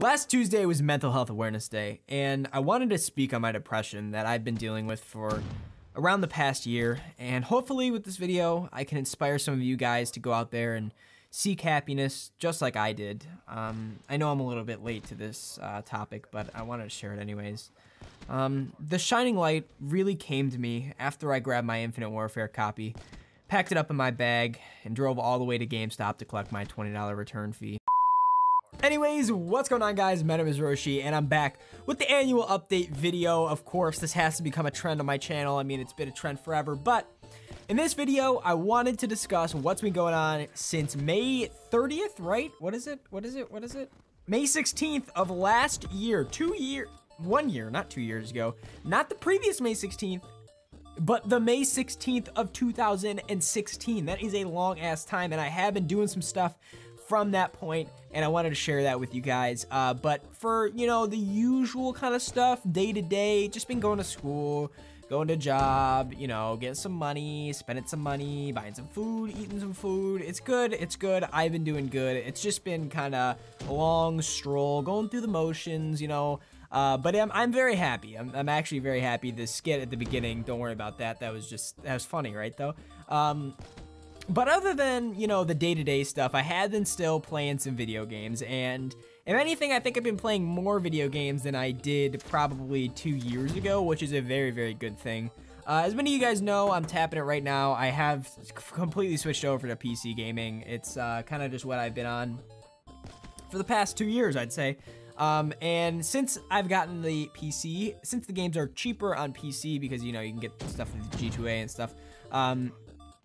Last Tuesday was Mental Health Awareness Day, and I wanted to speak on my depression that I've been dealing with for around the past year. And hopefully, with this video, I can inspire some of you guys to go out there and seek happiness just like I did. Um, I know I'm a little bit late to this uh, topic, but I wanted to share it anyways. Um, the Shining Light really came to me after I grabbed my Infinite Warfare copy, packed it up in my bag, and drove all the way to GameStop to collect my $20 return fee. Anyways, what's going on guys? My name is Roshi and I'm back with the annual update video. Of course, this has to become a trend on my channel. I mean, it's been a trend forever, but in this video, I wanted to discuss what's been going on since May 30th, right? What is it? What is it? What is it? May 16th of last year, two year, one year, not two years ago, not the previous May 16th, but the May 16th of 2016. That is a long ass time, and I have been doing some stuff from that point, and I wanted to share that with you guys. Uh, but for, you know, the usual kind of stuff, day to day, just been going to school, going to job, you know, getting some money, spending some money, buying some food, eating some food. It's good. It's good. I've been doing good. It's just been kind of a long stroll, going through the motions, you know. Uh, but I'm, I'm very happy. I'm, I'm actually very happy. The skit at the beginning, don't worry about that. That was just, that was funny, right, though? Um, but other than, you know, the day-to-day -day stuff, I have been still playing some video games, and if anything, I think I've been playing more video games than I did probably two years ago, which is a very, very good thing. Uh, as many of you guys know, I'm tapping it right now. I have completely switched over to PC gaming. It's uh, kind of just what I've been on for the past two years, I'd say. Um, and since I've gotten the PC, since the games are cheaper on PC because, you know, you can get stuff with G2A and stuff, um,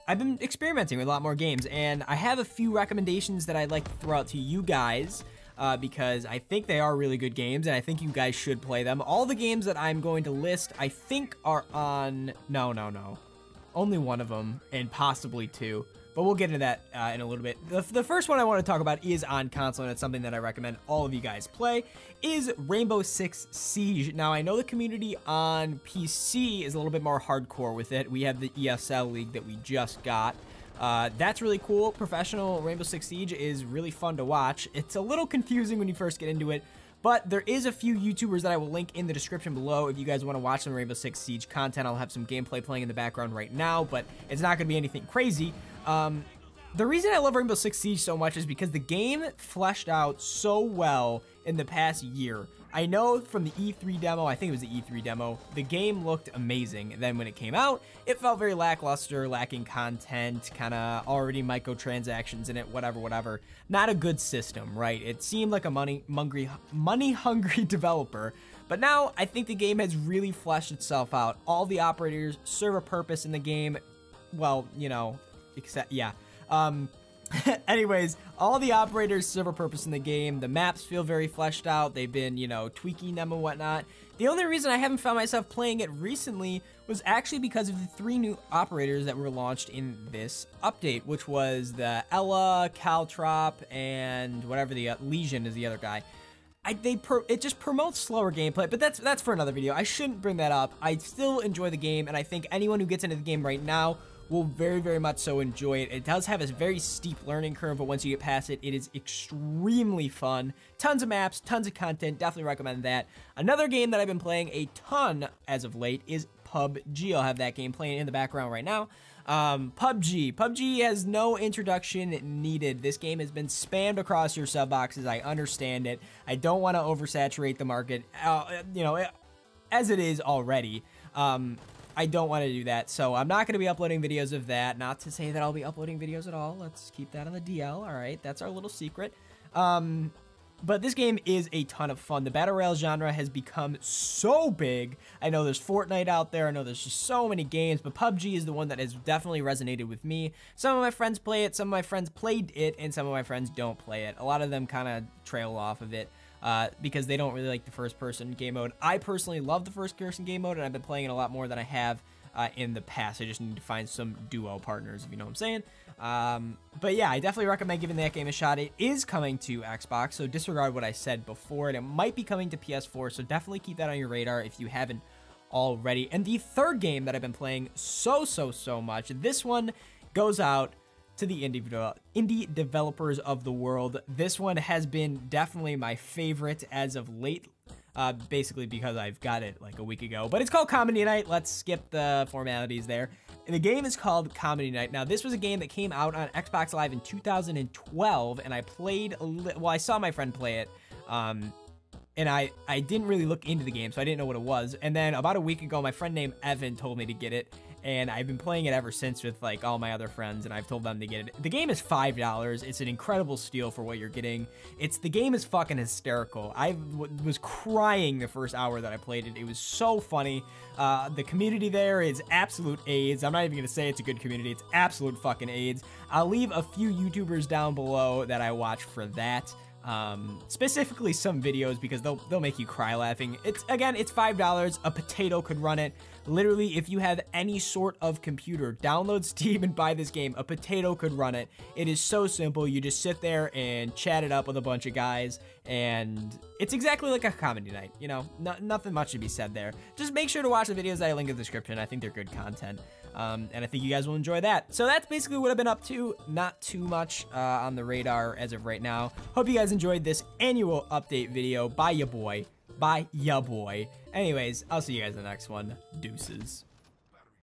I've been experimenting with a lot more games, and I have a few recommendations that I'd like to throw out to you guys. Uh, because I think they are really good games, and I think you guys should play them. All the games that I'm going to list, I think are on... No, no, no. Only one of them, and possibly two but we'll get into that uh, in a little bit. The, the first one I want to talk about is on console, and it's something that I recommend all of you guys play, is Rainbow Six Siege. Now, I know the community on PC is a little bit more hardcore with it. We have the ESL League that we just got. Uh, that's really cool. Professional Rainbow Six Siege is really fun to watch. It's a little confusing when you first get into it, but there is a few YouTubers that I will link in the description below if you guys want to watch some Rainbow Six Siege content. I'll have some gameplay playing in the background right now, but it's not going to be anything crazy. Um, the reason I love Rainbow Six Siege so much is because the game fleshed out so well in the past year. I know from the E3 demo, I think it was the E3 demo, the game looked amazing. And then when it came out, it felt very lackluster, lacking content, kind of already microtransactions in it, whatever, whatever. Not a good system, right? It seemed like a money hungry, money hungry developer. But now I think the game has really fleshed itself out. All the operators serve a purpose in the game. Well, you know, except, yeah. Um, anyways, all the operators serve a purpose in the game. The maps feel very fleshed out. They've been, you know, tweaking them and whatnot. The only reason I haven't found myself playing it recently was actually because of the three new operators that were launched in this update, which was the Ela, Caltrop, and whatever the uh, Lesion is the other guy. I, they pro, it just promotes slower gameplay, but that's that's for another video. I shouldn't bring that up. I still enjoy the game, and I think anyone who gets into the game right now will very, very much so enjoy it. It does have a very steep learning curve, but once you get past it, it is extremely fun. Tons of maps, tons of content, definitely recommend that. Another game that I've been playing a ton as of late is PUBG. I'll have that game playing in the background right now. Um, PUBG. PUBG has no introduction needed. This game has been spammed across your sub boxes. I understand it. I don't want to oversaturate the market, uh, you know, as it is already. Um, I don't want to do that, so I'm not going to be uploading videos of that. Not to say that I'll be uploading videos at all. Let's keep that on the DL, all right? That's our little secret. Um, but this game is a ton of fun. The Battle Royale genre has become so big. I know there's Fortnite out there. I know there's just so many games, but PUBG is the one that has definitely resonated with me. Some of my friends play it, some of my friends played it, and some of my friends don't play it. A lot of them kind of trail off of it uh, because they don't really like the first person game mode. I personally love the first person game mode, and I've been playing it a lot more than I have uh, in the past. I just need to find some duo partners, if you know what I'm saying. Um, but yeah, I definitely recommend giving that game a shot. It is coming to Xbox, so disregard what I said before, and it might be coming to PS4, so definitely keep that on your radar if you haven't already. And the third game that I've been playing so, so, so much, this one goes out to the indie, indie developers of the world. This one has been definitely my favorite as of late, uh, basically because I've got it like a week ago. But it's called Comedy Night. Let's skip the formalities there. And the game is called Comedy Night. Now, this was a game that came out on Xbox Live in 2012, and I played, well, I saw my friend play it. Um, and I, I didn't really look into the game, so I didn't know what it was. And then about a week ago, my friend named Evan told me to get it, and I've been playing it ever since with like all my other friends, and I've told them to get it. The game is five dollars. It's an incredible steal for what you're getting. It's the game is fucking hysterical. I was crying the first hour that I played it. It was so funny. Uh, the community there is absolute AIDS. I'm not even gonna say it's a good community. It's absolute fucking AIDS. I'll leave a few YouTubers down below that I watch for that. Um, specifically some videos because they'll they'll make you cry laughing. It's again, it's five dollars. A potato could run it. Literally, if you have any sort of computer, download Steam and buy this game. A potato could run it. It is so simple. You just sit there and chat it up with a bunch of guys, and it's exactly like a comedy night. You know, no, nothing much to be said there. Just make sure to watch the videos that I link in the description. I think they're good content. Um, and I think you guys will enjoy that. So that's basically what I've been up to. Not too much uh, on the radar as of right now. Hope you guys enjoyed this annual update video Bye, ya boy. By ya boy. Anyways, I'll see you guys in the next one. Deuces.